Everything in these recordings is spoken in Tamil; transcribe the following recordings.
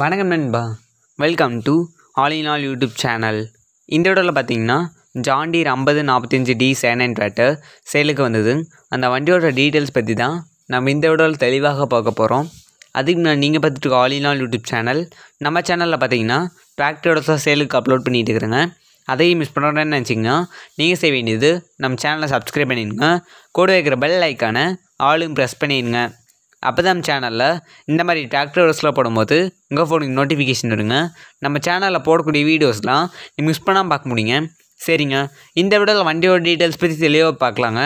வணக்கம் நண்பா. Welcome to all in all YouTube channel இந்த இடத்துல பார்த்தீங்கன்னா ஜாண்டீர் ஐம்பது நாற்பத்தஞ்சு டி சேனன் டிராக்டர் சேலுக்கு வந்தது. அந்த வண்டியோட டீட்டெயில்ஸ் பற்றி தான் நம்ம இந்த இடத்துல தெளிவாக பார்க்க போகிறோம் அதுக்கு நான் நீங்கள் பார்த்துட்டு இருக்க all in all YouTube channel நம்ம சேனலில் பார்த்தீங்கன்னா டிராக்டரோட சேலுக்கு அப்லோட் பண்ணிட்டு இருக்கிறேங்க. அதையும் மிஸ் பண்ணுறேன்னு நினச்சிங்கன்னா நீங்கள் செய்ய வேண்டியது நம்ம சேனலை சப்ஸ்கிரைப் பண்ணிடுங்க. கூட வைக்கிற பெல் ஐக்கானை ஆளும் ப்ரெஸ் பண்ணிடுங்க. அப்போ தான் சேனலில் இந்த மாதிரி டிராக்டர் ரோஸ்லாம் போடும்போது உங்கள் ஃபோனுக்கு நோட்டிஃபிகேஷன் வருங்க. நம்ம சேனலில் போடக்கூடிய வீடியோஸ்லாம் நீங்கள் மிஸ் பண்ணாமல் பார்க்க முடியுங்க. சரிங்க. இந்த வீடியோவில் வண்டியோட டீட்டெயில்ஸ் பற்றி தெளிவாக பார்க்கலாங்க.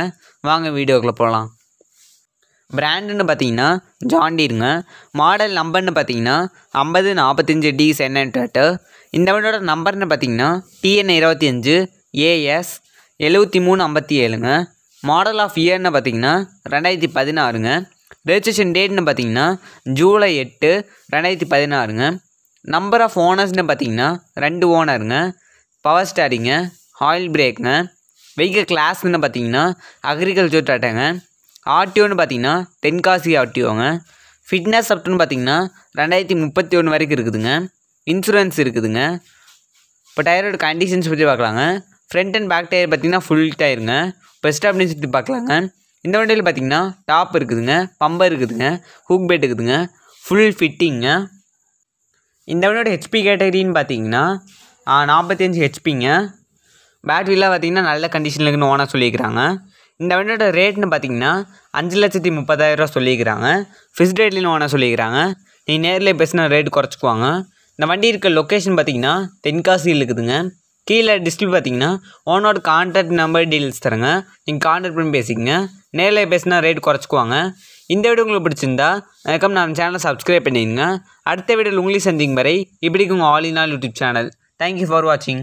வாங்க வீடியோக்குள்ளே போகலாம் பிராண்டுன்னு பார்த்தீங்கன்னா ஜாண்டிருங்க. மாடல் நம்பர்னு பார்த்தீங்கன்னா ஐம்பது நாற்பத்தஞ்சு டி சென்னன் டிராக்டர் இந்த வண்டியோட நம்பர்னு பார்த்தீங்கன்னா டிஎன் இருபத்தி அஞ்சு ஏஎஸ் எழுபத்தி மூணு ஐம்பத்தி ஏழுங்க. மாடல் ஆஃப் இயர்னு பார்த்தீங்கன்னா ரெண்டாயிரத்தி பதினாறுங்க. ரெஜிஸ்ட்ரேஷன் டேட்னு பார்த்தீங்கன்னா ஜூலை எட்டு ரெண்டாயிரத்தி பதினாறுங்க. நம்பர் ஆஃப் ஓனர்ஸ்னு பார்த்தீங்கன்னா ரெண்டு ஓனருங்க பவர் ஸ்டாரிங்க ஆயில் பிரேக்குங்க வெஹிக்கிள் கிளாஸ்னு பார்த்தீங்கன்னா அக்ரிகல்ச்சர் டாட்டாங்க ஆர்டிஓன்னு பார்த்தீங்கன்னா தென்காசி ஆர்டிஓங்க ஃபிட்னஸ் அப்டுன்னு பார்த்தீங்கன்னா ரெண்டாயிரத்தி முப்பத்தி ஒன்று வரைக்கும் இருக்குதுங்க. இன்சூரன்ஸ் இருக்குதுங்க. இப்போ டயரோட கண்டிஷன்ஸ் பற்றி பார்க்கலாங்க. ஃப்ரண்ட் அண்ட் பேக் டயர் பார்த்தீங்கன்னா ஃபுல் டயருங்க பெஸ்ட் அப்படின்னு சொல்லி பார்க்கலாங்க. இந்த வண்டியில் பார்த்தீங்கன்னா டாப் இருக்குதுங்க பம்பர் இருக்குதுங்க ஹூக் பெட் இருக்குதுங்க ஃபுல் ஃபிட்டிங்க இந்த வண்டியோட ஹெச்பி கேட்டகரின்னு பார்த்தீங்கன்னா நாற்பத்தஞ்சு ஹெச்பிங்க பேட்டரிலாம் பார்த்தீங்கன்னா நல்ல கண்டிஷனில் இருக்குன்னு ஓனர் சொல்லியிருக்கிறாங்க. இந்த வண்டியோட ரேட்னு பார்த்தீங்கன்னா அஞ்சு லட்சத்தி முப்பதாயிரரூவா சொல்லியிருக்கிறாங்க. ஃபிக்ஸ்ட் ரேட்லேயும் ஓனாக சொல்லியிருக்கிறாங்க. நீ நேரில் பேசினா ரேட் குறைச்சிக்குவாங்க. இந்த வண்டி இருக்க லொக்கேஷன் பார்த்தீங்கன்னா தென்காசியில் இருக்குதுங்க. கீழே டிஸ்பிளே பார்த்தீங்கன்னா ஓனோட கான்டாக்ட் நம்பர் டீல்ஸ் தரேங்க. நீங்கள் கான்டாக்ட் பண்ணி பேசிக்கங்க. நேரில் பேசினா ரேட் குறைச்சிக்குவாங்க. இந்த வீடியோ உங்களுக்கு பிடிச்சிருந்தா அதுக்கப்புறம் நம்ம சேனலை சப்ஸ்கிரைப் பண்ணிடுங்க அடுத்த வீடியோவில் உங்களையும் சந்திக்கும் வரை இப்படிக்கு உங்கள் all in all YouTube channel thank you for வாட்சிங்